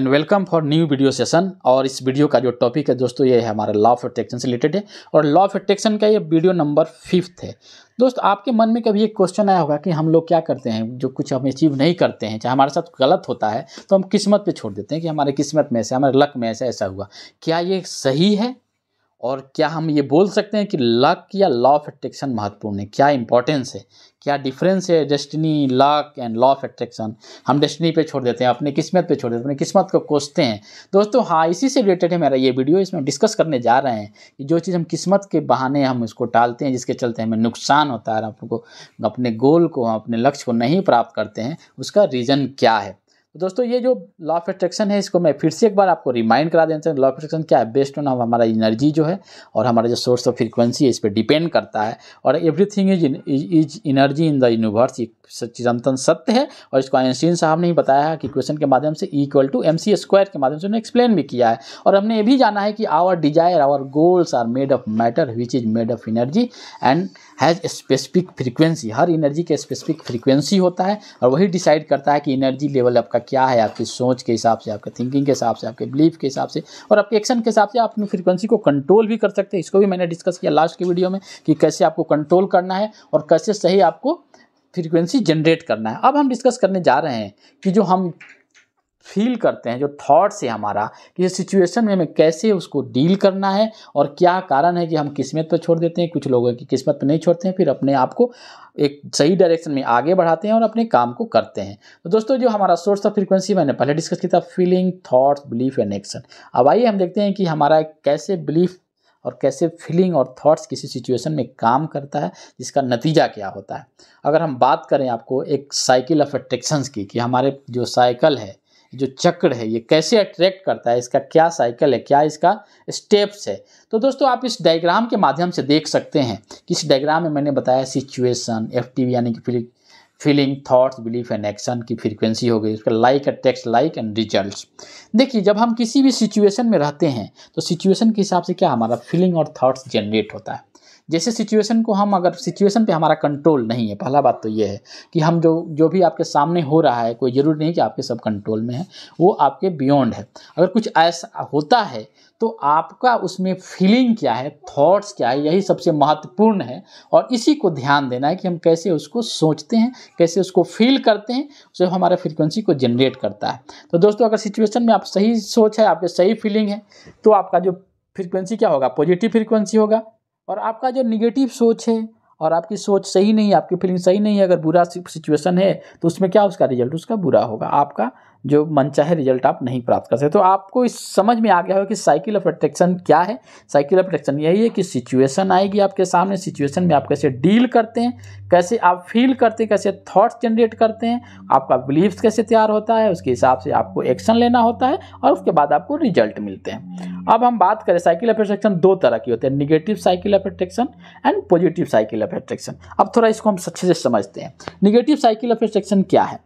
And welcome for new video session और इस video का जो टॉपिक है दोस्तों, ये है हमारा लॉ ऑफ़ अट्रैक्शन से रिलेटेड है। और लॉ ऑफ़ अट्रैक्शन का ये वीडियो नंबर फिफ्थ है। दोस्त, आपके मन में कभी एक क्वेश्चन आया होगा कि हम लोग क्या करते हैं? जो कुछ हम अचीव नहीं करते हैं, चाहे हमारे साथ गलत होता है तो हम किस्मत पे छोड़ देते हैं कि हमारे किस्मत में ऐसे, हमारे लक में ऐसा ऐसा हुआ। क्या ये सही है? और क्या हम ये बोल सकते हैं कि लक या लॉ ऑफ़ अट्रैक्शन महत्वपूर्ण है? क्या इंपॉर्टेंस है? क्या डिफरेंस है destiny luck and law of attraction हम डेस्टिनी पे छोड़ देते हैं, अपने किस्मत पे छोड़ देते हैं, अपनी किस्मत को कोसते हैं। दोस्तों हाँ इसी से रिलेटेड है मेरा ये वीडियो इसमें डिस्कस करने जा रहे हैं कि जो चीज़ हम किस्मत के बहाने हम उसको टालते हैं, जिसके चलते हमें नुकसान होता है आपको अपने गोल को, अपने लक्ष्य को नहीं प्राप्त करते हैं, उसका रीज़न क्या है? तो दोस्तों, ये जो लॉ ऑफ़ अट्रैक्शन है, इसको मैं फिर से एक बार आपको रिमाइंड करा देना लॉ ऑफ़ अट्रैक्शन क्या है? बेस्ड ऑन हमारा एनर्जी जो है और हमारा जो सोर्स ऑफ़ फ्रीक्वेंसी है, इस पर डिपेंड करता है। और everything is is energy in the universe चिरंतन सत्य है। और इसको आइंस्टीन साहब ने ही बताया है कि क्वेश्चन के माध्यम से equal to M C square के माध्यम से उन्होंने एक्सप्लेन भी किया है। और हमने ये भी जाना है कि our desire our goals are made of matter which is made of energy and has specific frequency her energy का स्पेसिफिक फ्रीक्वेंसी होता है और वही डिसाइड करता है कि एनर्जी लेवल आपका क्या है, आपकी सोच के हिसाब से, आपके थिंकिंग के हिसाब से, आपके बिलीफ के हिसाब से और आपके एक्शन के हिसाब से आप अपनी फ्रीक्वेंसी को कंट्रोल भी कर सकते हैं। इसको भी मैंने डिस्कस किया लास्ट के वीडियो में कि कैसे आपको कंट्रोल करना है और कैसे सही आपको फ्रीक्वेंसी जनरेट करना है। अब हम डिस्कस करने जा रहे हैं कि जो हम फील करते हैं, जो थॉट्स है हमारा, कि इस सिचुएशन में हमें कैसे उसको डील करना है और क्या कारण है कि हम किस्मत पर छोड़ देते हैं। कुछ लोगों की किस्मत पर नहीं छोड़ते हैं, फिर अपने आप को एक सही डायरेक्शन में आगे बढ़ाते हैं और अपने काम को करते हैं। तो दोस्तों, जो हमारा सोर्स ऑफ़ फ्रीक्वेंसी मैंने पहले डिस्कस किया था feeling thoughts belief and action अब आइए हम देखते हैं कि हमारा कैसे बिलीफ और कैसे फीलिंग और थॉट्स किसी सिचुएशन में काम करता है, जिसका नतीजा क्या होता है। अगर हम बात करें आपको एक साइकिल ऑफ़ अट्रैक्शंस की, कि हमारे जो साइकिल है जो चक्र है, ये कैसे अट्रैक्ट करता है, इसका क्या साइकिल है, क्या इसका स्टेप्स है। तो दोस्तों, आप इस डायग्राम के माध्यम से देख सकते हैं कि इस डायग्राम में मैंने बताया सिचुएशन एफ़ यानी कि feeling, thoughts, belief and action की फ्रीक्वेंसी हो गई, उसका like and text, like and results. देखिए, जब हम किसी भी सिचुएशन में रहते हैं तो सिचुएशन के हिसाब से क्या हमारा फीलिंग और थॉट्स जनरेट होता है। जैसे सिचुएशन को हम अगर सिचुएशन पे हमारा कंट्रोल नहीं है, पहला बात तो ये है कि हम जो जो भी आपके सामने हो रहा है, कोई ज़रूरी नहीं कि आपके सब कंट्रोल में है, वो आपके बियॉन्ड है। अगर कुछ ऐसा होता है तो आपका उसमें फीलिंग क्या है थॉट्स क्या है, यही सबसे महत्वपूर्ण है और इसी को ध्यान देना है कि हम कैसे उसको सोचते हैं, कैसे उसको फील करते हैं, जो हमारे फ्रिक्वेंसी को जनरेट करता है। तो दोस्तों, अगर सिचुएशन में आप सही सोच है, आपके सही फीलिंग है तो आपका जो फ्रिक्वेंसी क्या होगा पॉजिटिव फ्रिक्वेंसी होगा। और आपका जो निगेटिव सोच है, और आपकी सोच सही नहीं है, आपकी फीलिंग सही नहीं है, अगर बुरा सिचुएशन है तो उसमें क्या उसका रिज़ल्ट उसका बुरा होगा। आपका जो मन चाहे रिज़ल्ट आप नहीं प्राप्त कर सकते। तो आपको इस समझ में आ गया हो कि साइकिल ऑफ़ अट्रैक्शन क्या है। साइकिल ऑफ़ अट्रैक्शन यही है कि सिचुएशन आएगी आपके सामने सिचुएशन में आप कैसे डील करते हैं, कैसे आप फील करते हैं, कैसे थॉट्स जनरेट करते हैं, आपका बिलीफ कैसे तैयार होता है, उसके हिसाब से आपको एक्शन लेना होता है और उसके बाद आपको रिज़ल्ट मिलते हैं। अब हम बात करें साइकिल ऑफ़ अट्रैक्शन दो तरह की होते हैं negative cycle of attraction and positive cycle of attraction अब थोड़ा इसको हम अच्छे से समझते हैं। निगेटिव साइकिल ऑफ़ अट्रैक्शन क्या है?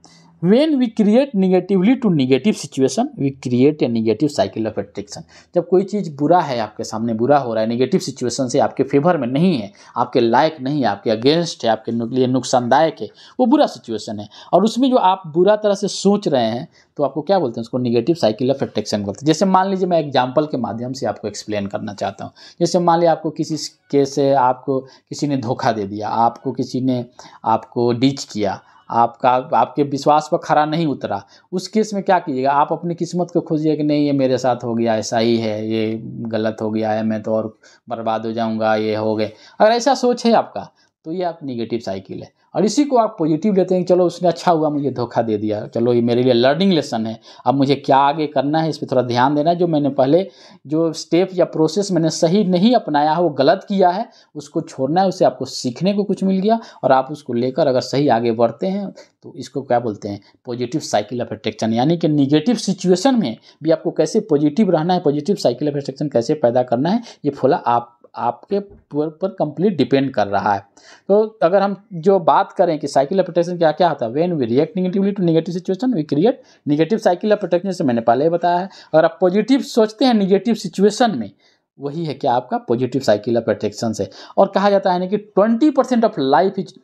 When we create negatively to negative situation we create a negative cycle of attraction जब कोई चीज़ बुरा है, आपके सामने बुरा हो रहा है निगेटिव सिचुएशन से आपके फेवर में नहीं है, आपके लायक नहीं है, आपके अगेंस्ट है, आपके लिए नुकसानदायक है, वो बुरा सिचुएशन है। और उसमें जो आप बुरा तरह से सोच रहे हैं तो आपको क्या बोलते हैं उसको? निगेटिव साइकिल ऑफ़ अट्रैक्शन बोलते हैं। जैसे मान लीजिए मैं एग्ज़ाम्पल के माध्यम से आपको एक्सप्लेन करना चाहता हूँ। जैसे मान लीजिए आपको किसी केस से आपको किसी ने धोखा दे दिया, आपको किसी ने आपको डिच किया, आपका, आपके विश्वास पर खरा नहीं उतरा, उस केस में क्या कीजिएगा? आप अपनी किस्मत को खोजिए कि नहीं, ये मेरे साथ हो गया, ऐसा ही है, ये गलत हो गया है, मैं तो और बर्बाद हो जाऊँगा, ये हो गए। अगर ऐसा सोच है आपका तो ये आप निगेटिव साइकिल है। और इसी को आप पॉजिटिव लेते हैं चलो उसने अच्छा हुआ, मुझे धोखा दे दिया। चलो ये मेरे लिए लर्निंग लेसन है। अब मुझे क्या आगे करना है, इस पर थोड़ा ध्यान देना है। जो मैंने पहले, जो स्टेप या प्रोसेस मैंने सही नहीं अपनाया है, वो गलत किया है, उसको छोड़ना है, उसे आपको सीखने को कुछ मिल गया और आप उसको लेकर अगर सही आगे बढ़ते हैं तो इसको क्या बोलते हैं? पॉजिटिव साइकिल ऑफ़ अट्रैक्शन यानी कि निगेटिव सिचुएशन में भी आपको कैसे पॉजिटिव रहना है पॉजिटिव साइकिल ऑफ़ अट्रैक्शन कैसे पैदा करना है, ये फुला आप आपके पर कंप्लीट डिपेंड कर रहा है। तो अगर हम जो बात करें कि साइकिल ऑफ़ प्रोटेक्शन क्या क्या होता है when we react negatively to negative situation we create negative cycle of protection से मैंने पहले बताया है। अगर आप पॉजिटिव सोचते हैं निगेटिव सिचुएशन में, वही है क्या आपका पॉजिटिव साइकिल ऑफ़ अट्रैक्शन से। और कहा जाता है ना कि twenty percent of life is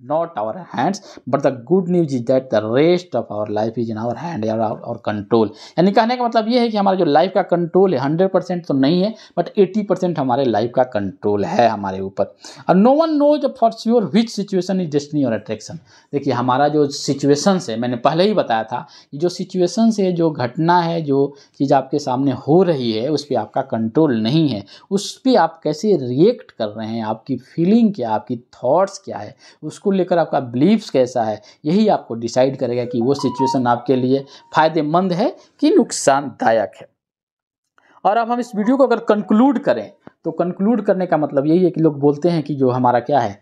not our hands but the good news is that the rest of our life is in our hand or our, our यानी कहने का मतलब ये है कि हमारा जो लाइफ का कंट्रोल है हंड्रेड परसेंट तो नहीं है बट एटी परसेंट हमारे लाइफ का कंट्रोल है हमारे ऊपर। और no one knows for sure which situation is destiny और अट्रैक्शन देखिए हमारा जो सिचुएशन है मैंने पहले ही बताया था कि जो सिचुएशन है जो घटना है जो चीज़ आपके सामने हो रही है उस पर आपका कंट्रोल नहीं है। उस पर आप कैसे रिएक्ट कर रहे हैं आपकी फीलिंग क्या आपकी थॉट्स क्या है उसको उसको लेकर आपका बिलीव्स कैसा है, यही आपको डिसाइड करेगा कि वो सिचुएशन आपके लिए फ़ायदेमंद है कि नुकसानदायक है। और अब हम इस वीडियो को अगर कंक्लूड करें तो कंक्लूड करने का मतलब यही है कि लोग बोलते हैं कि जो हमारा क्या है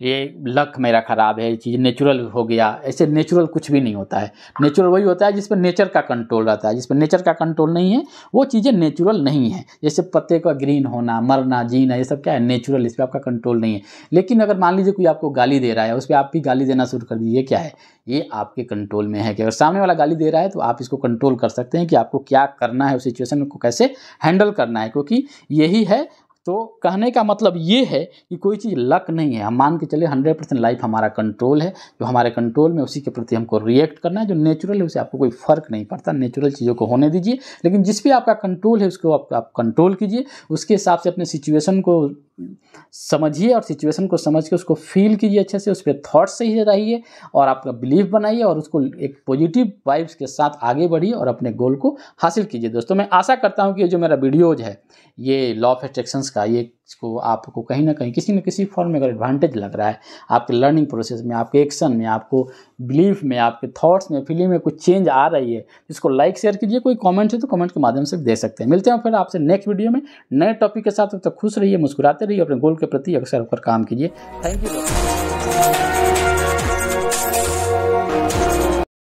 ये लक मेरा ख़राब है, ये चीज़ नेचुरल हो गया, ऐसे नेचुरल कुछ भी नहीं होता है। नेचुरल वही होता है जिस पर नेचर का कंट्रोल रहता है, जिस पर नेचर का कंट्रोल नहीं है, वो चीज़ें नेचुरल नहीं है। जैसे पत्ते का ग्रीन होना, मरना, जीना, ये सब क्या है? नेचुरल इस पर आपका कंट्रोल नहीं है। लेकिन अगर मान लीजिए कोई आपको गाली दे रहा है, उस पर आप भी गाली देना शुरू कर दीजिए क्या है? ये आपके कंट्रोल में है कि अगर सामने वाला गाली दे रहा है तो आप इसको कंट्रोल कर सकते हैं कि आपको क्या करना है, उस सिचुएशन को कैसे हैंडल करना है, क्योंकि यही है तो कहने का मतलब ये है कि कोई चीज़ लक नहीं है। हम मान के चले हंड्रेड परसेंट लाइफ हमारा कंट्रोल है। जो हमारे कंट्रोल में उसी के प्रति हमको रिएक्ट करना है। जो नेचुरल है उसे आपको कोई फ़र्क नहीं पड़ता। नेचुरल चीज़ों को होने दीजिए। लेकिन जिस भी आपका कंट्रोल है उसको आप, आप कंट्रोल कीजिए। उसके हिसाब से अपने सिचुएशन को समझिए और सिचुएशन को समझ के उसको फील कीजिए अच्छे से। उस पर थाट सही रहिए और आपका बिलीव बनाइए और उसको एक पॉजिटिव वाइब्स के साथ आगे बढ़िए और अपने गोल को हासिल कीजिए। दोस्तों मैं आशा करता हूँ कि जो मेरा वीडियोज़ है ये लॉ ऑफ़ एट्रैक्शंस का ये इसको आपको कहीं ना कहीं, किसी न किसी फॉर्म में अगर एडवांटेज लग रहा है, आपके लर्निंग प्रोसेस में, आपके एक्शन में, आपको बिलीफ में, आपके थॉट्स में फीलिंग में कुछ चेंज आ रही है इसको लाइक शेयर कीजिए, कोई कमेंट है तो कमेंट के माध्यम से दे सकते हैं। मिलते हैं फिर आपसे नेक्स्ट वीडियो में, नए टॉपिक के साथ, तब तक खुश रहिए, मुस्कुराते रहिए, अपने गोल के प्रति अक्सर होकर काम कीजिए। Thank you